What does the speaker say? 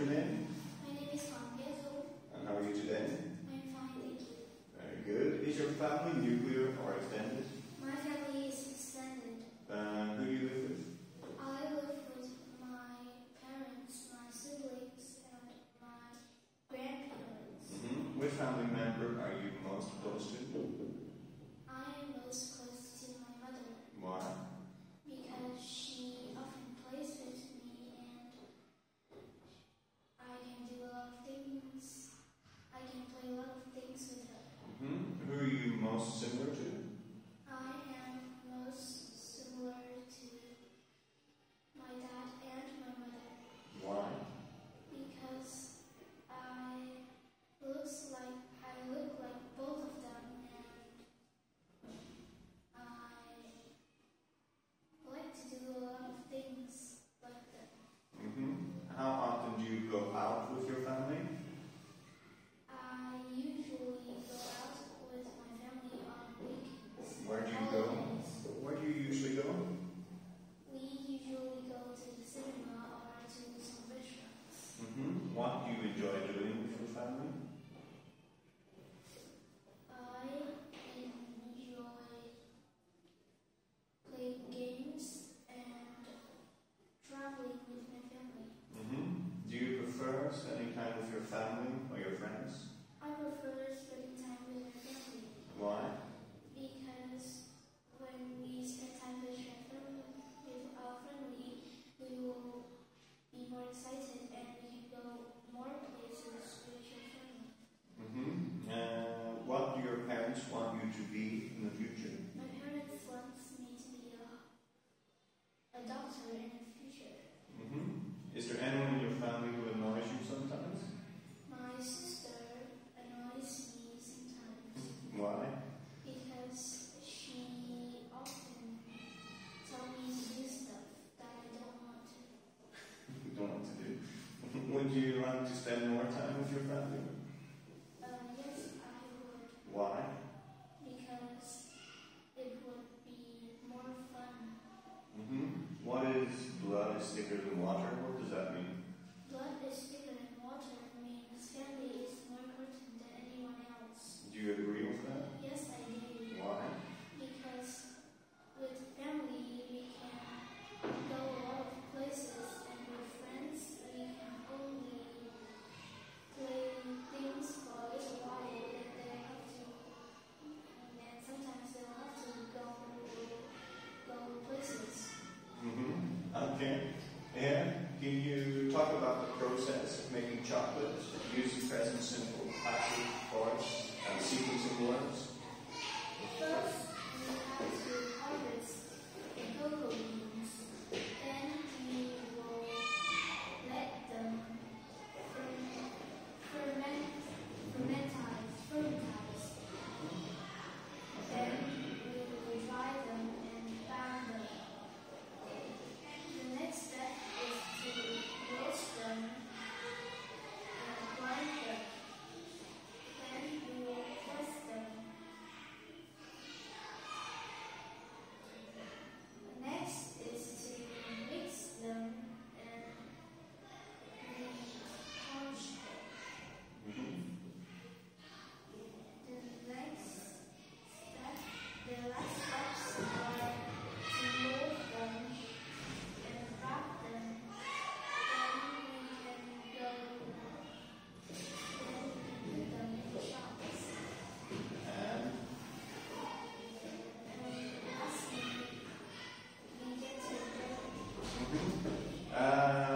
your name? My name is Sonia. And how are you today? I'm fine, thank you. Very good. Is your family nuclear or extended? My family is extended. And who do you live with? I live with my parents, my siblings, and my grandparents. Mm -hmm. Which family you enjoy doing with your family? I enjoy playing games and traveling with my family. Mm -hmm. Do you prefer spending time with your family going to be in the future. My parents want me to be a, a doctor in the future. Mm-hmm. Is there any water? What does that mean? Blood is thicker than water means family is more important than anyone else. Do you agree with that? Yes, I do. Why? Because with family we can go a lot of places and with friends we can only play things for a little while and they have to and then sometimes they'll have to go go places. Mm-hmm. Okay. Do you talk about the process of making chocolate, use present simple, classic forms, and sequencing words? Uh,